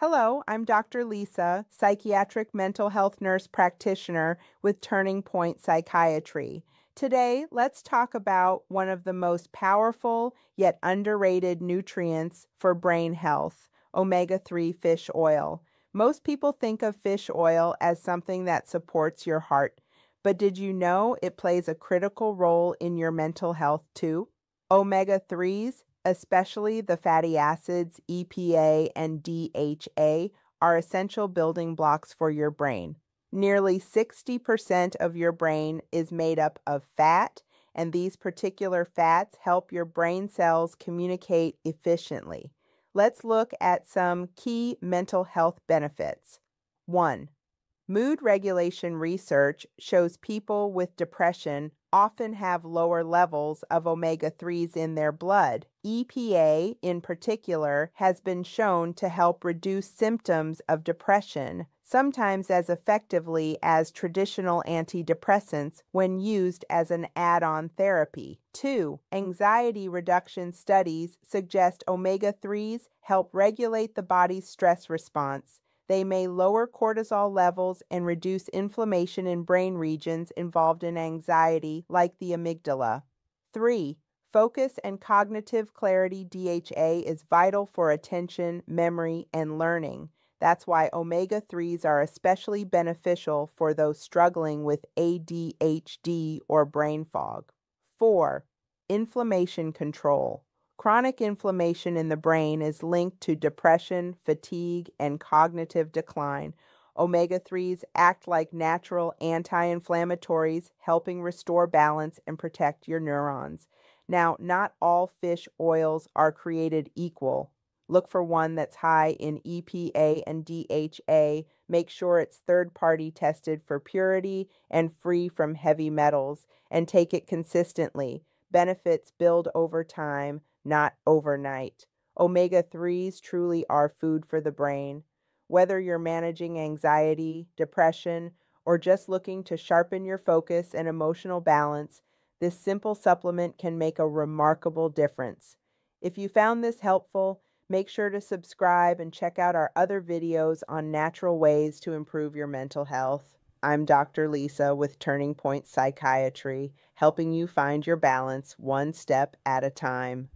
Hello, I'm Dr. Lisa, psychiatric mental health nurse practitioner with Turning Point Psychiatry. Today, let's talk about one of the most powerful yet underrated nutrients for brain health omega 3 fish oil. Most people think of fish oil as something that supports your heart, but did you know it plays a critical role in your mental health too? Omega 3s, especially the fatty acids EPA and DHA, are essential building blocks for your brain. Nearly 60% of your brain is made up of fat, and these particular fats help your brain cells communicate efficiently. Let's look at some key mental health benefits. 1. Mood regulation research shows people with depression often have lower levels of omega 3s in their blood. EPA, in particular, has been shown to help reduce symptoms of depression, sometimes as effectively as traditional antidepressants when used as an add on therapy. 2. Anxiety reduction studies suggest omega 3s help regulate the body's stress response. They may lower cortisol levels and reduce inflammation in brain regions involved in anxiety, like the amygdala. 3. Focus and cognitive clarity DHA is vital for attention, memory, and learning. That's why omega 3s are especially beneficial for those struggling with ADHD or brain fog. 4. Inflammation control. Chronic inflammation in the brain is linked to depression, fatigue, and cognitive decline. Omega 3s act like natural anti inflammatories, helping restore balance and protect your neurons. Now, not all fish oils are created equal. Look for one that's high in EPA and DHA. Make sure it's third party tested for purity and free from heavy metals, and take it consistently. Benefits build over time not overnight. Omega 3s truly are food for the brain. Whether you're managing anxiety, depression, or just looking to sharpen your focus and emotional balance, this simple supplement can make a remarkable difference. If you found this helpful, make sure to subscribe and check out our other videos on natural ways to improve your mental health. I'm Dr. Lisa with Turning Point Psychiatry, helping you find your balance one step at a time.